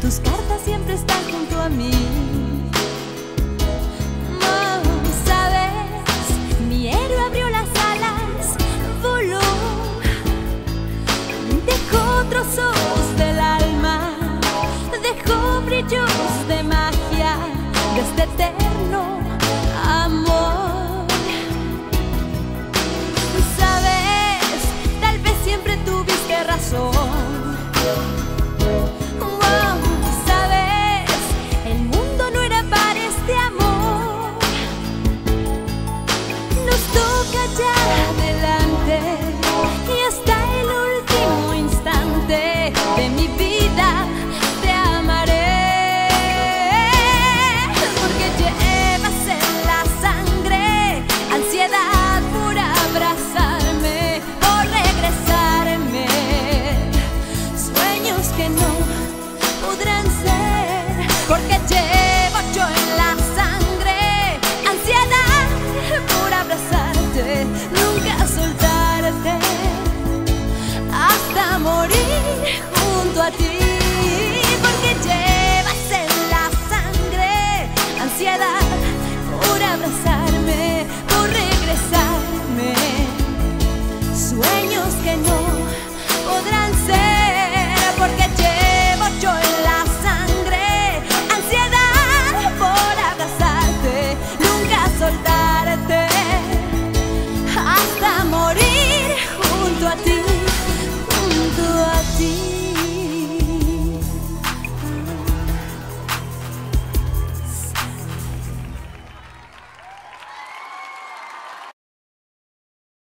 Tus cartas siempre están junto a mí. nunca soltarte hasta morir junto a ti.